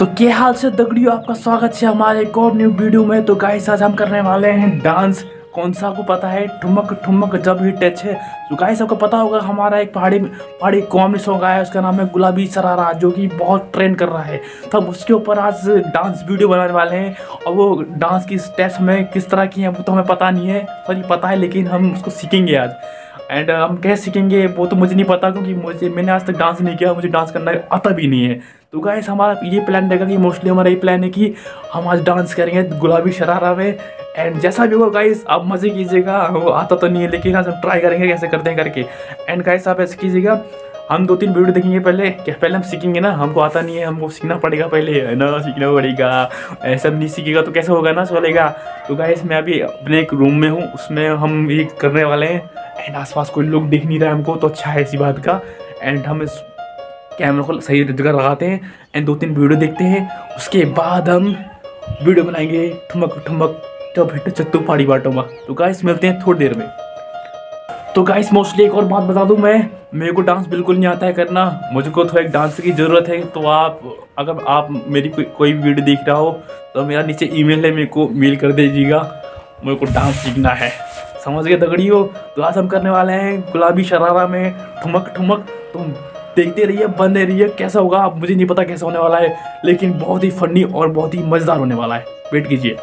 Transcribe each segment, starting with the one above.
तो क्या हाल से दगड़ियों, आपका स्वागत है हमारे एक और न्यू वीडियो में। तो गाइस आज हम करने वाले हैं डांस कौन सा आपको पता है? ठुमक ठुमक जब ही टच है। तो गाइस आपको पता होगा हमारा एक पहाड़ी पहाड़ी कॉमेडी सॉन्ग आया उसका नाम है गुलाबी सरारा जो कि बहुत ट्रेंड कर रहा है। तो हम उसके ऊपर आज डांस वीडियो बनाने वाले हैं। और वो डांस की स्टेप्स हमें किस तरह की हैं, वो तो हमें पता नहीं है। सॉरी पता है, लेकिन हम उसको सीखेंगे आज। एंड हम कैसे सीखेंगे वो तो मुझे नहीं पता क्योंकि मुझे, मैंने आज तक डांस नहीं किया, मुझे डांस करना आता भी नहीं है। तो गाइस हमारा ये प्लान रहेगा कि मोस्टली हमारा ये प्लान है कि हम आज डांस करेंगे गुलाबी शरारा में एंड जैसा भी होगा गाइस आप मज़े कीजिएगा, वो आता तो नहीं है, लेकिन आज हम ट्राई करेंगे कैसे करते हैं करके। एंड गाइस आप ऐसे कीजिएगा, हम दो तीन वीडियो देखेंगे पहले, क्या पहले हम सीखेंगे ना? हमको आता नहीं है, हमको सीखना पड़ेगा पहले। है ना, सीखना पड़ेगा। ऐसा नहीं सीखेगा तो कैसे होगा ना? चलेगा तो गाइस मैं अभी अपने एक रूम में हूँ, उसमें हम ये करने वाले हैं। एंड आसपास कोई लोग दिख नहीं रहा है हमको तो अच्छा है इसी बात का। एंड हम इस कैमरा को सही जगह लगाते हैं एंड दो तीन वीडियो देखते हैं। उसके बाद हम वीडियो बनाएँगे ठुमक ठुमक जब हिट चत्तू पहाड़ी बाटों में तो गाइस मिलते हैं थोड़ी देर में। तो गाइस मोस्टली एक और बात बता दूँ मैं। मेरे को डांस बिल्कुल नहीं आता है करना। मुझको तो एक डांस की ज़रूरत है। तो आप, अगर आप मेरी कोई कोई भी वीडियो देख रहा हो तो मेरा नीचे ईमेल है, मेरे को मेल कर दीजिएगा। मेरे को डांस सीखना है। समझ गए दगड़ी हो तो आज हम करने वाले हैं, गुलाबी शरारा में, ठुमक ठुमक। तुम देखते रहिए बने रहिए, कैसा होगा? आप मुझे नहीं पता कैसा होने वाला है, लेकिन बहुत ही फनी और बहुत ही मज़ेदार होने वाला है। वेट कीजिए।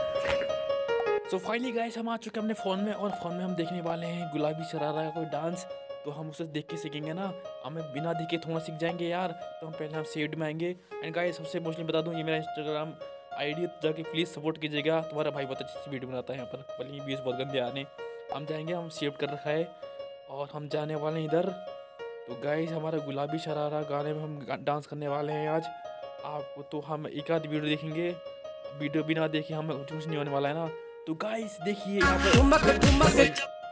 सो फाइनली गाइस हम आ चुके हैं अपने फ़ोन में, और फ़ोन में हम देखने वाले हैं गुलाबी शरारा का कोई डांस तो हम उसे देख के सीखेंगे ना। हमें बिना देखे थोड़ा सीख जाएँगे यार। तो हम पहले हम सेड में आएँगे एंड गाइस सबसे मोस्टली बता दूँ, ये मेरा इंस्टाग्राम आईडी जाके प्लीज़ सपोर्ट कीजिएगा। तुम्हारा भाई बहुत अच्छी वीडियो बनाता है यहाँ पर। भले ही व्यूज़ बहुत गंदे आने। हम जाएँगे हम सेव कर रखा है और हम जाने वाले हैं इधर। तो गाइस हमारा गुलाबी शरारा गाने में हम डांस करने वाले हैं आज। आपको तो हम एक आध वीडियो देखेंगे। वीडियो बिना देखे हमें कुछ नहीं होने वाला है ना? तो गाइस देखिए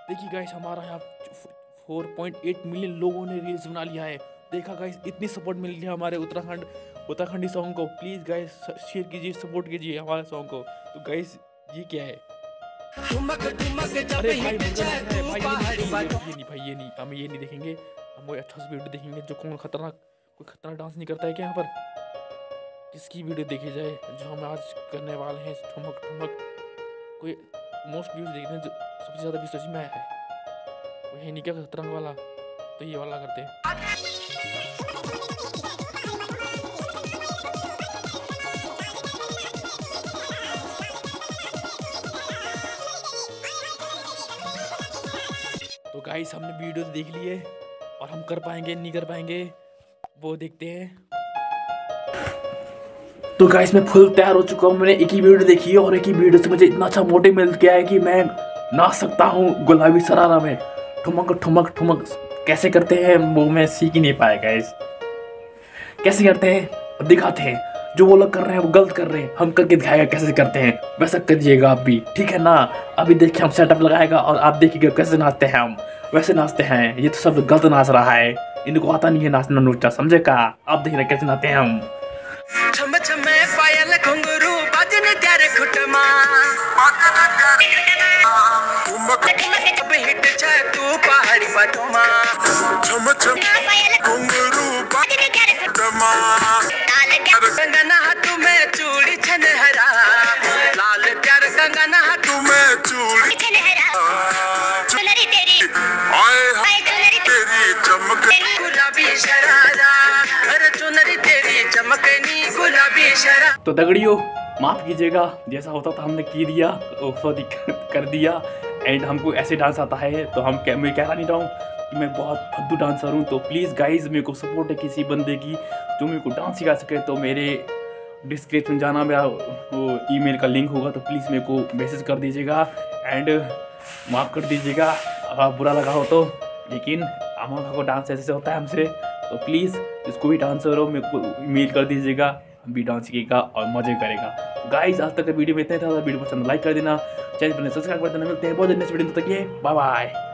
देखिए गाइस हमारा यहाँ फोर पॉइंट एट मिलियन लोगों ने रील्स बना लिया है। देखा गाइस इतनी सपोर्ट मिल रही है हमारे उत्तराखंड उत्तराखंडी सॉन्ग को। प्लीज़ गाइस शेयर कीजिए सपोर्ट कीजिए हमारे सॉन्ग को। तो गाइस ये क्या है? अरे भाई भाई ये नहीं भाई ये नहीं हम ये नहीं देखेंगे हम कोई अच्छा वीडियो देखेंगे जो कौन खतरनाक कोई खतरनाक डांस नहीं करता है क्या यहाँ पर? किसकी वीडियो देखी जाए जो हम आज करने वाले हैं ठुमक ठुमक कोई मोस्ट व्यूज़ देखते हैं जो सबसे ज़्यादा व्यूज़ में आया है। कोई है नहीं क्या खतरंग वाला? तो ये वाला करते हैं। गाइस हमने वीडियो देख लिए और हम कर पाएँगे, नहीं कर पाएँगे, वो देखते हैं। तो गाइस मैं फुल तैयार हो चुका हूँ। मैंने एक ही वीडियो देखी है और एक ही वीडियो से मुझे इतना अच्छा मोटिव मिल गया है कि मैं नाच सकता हूँ गुलाबी सरारा में। ठुमक ठुमक ठुमक, कैसे करते हैं, वो मैं सीख ही नहीं पाया गाइस कैसे करते हैं? दिखाते हैं। जो वो लोग कर रहे हैं, वो गलत कर रहे हैं। हम करके दिखाएगा कैसे करते हैं। वैसा करिएगा आप भी, ठीक है ना? अभी देखिए, हम सेटअप लगाएगा और आप देखिएगा कैसे नाचते हैं हम। वैसे नाचते हैं ये तो सब गलत नाच रहा है। इनको आता नहीं है नाचना नोचा समझे का? आप देख रहे कैसे नाचते हैं हम। छम छमे पायल चमक गुलाबी शरारा। अरे चुनरी तेरी चमकनी गुलाबी शरा तो दगड़ियों, माफ़ कीजिएगा, जैसा होता था हमने की दिया सॉरी, कर दिया। एंड हमको ऐसे डांस आता है तो हम क्या मैं कह नहीं रहा हूँ कि मैं बहुत फद्दू डांसर हूँ तो प्लीज़ गाइज़ मेरे को सपोर्ट है किसी बंदे की, जो मेरे को डांस सिखा सके तो मेरे डिस्क्रिप्शन जाना मेरा, वो ईमेल का लिंक होगा तो प्लीज़ मेरे को मैसेज कर दीजिएगा। एंड माफ़ कर दीजिएगा, अगर बुरा लगा हो तो लेकिन हमारा को डांस ऐसे होता है हमसे तो प्लीज़ जिसको भी डांसर मेरे को मेल कर दीजिएगा, हम भी डांस सीखेगा और मज़े करेगा। गाइज़ आज तक का वीडियो में इतना था। वीडियो पसंद लाइक कर देना। चैनल पर सब्सक्राइब कर देना। मिलते हैं बहुत नेक्स्ट वीडियो तक ये बाय बाय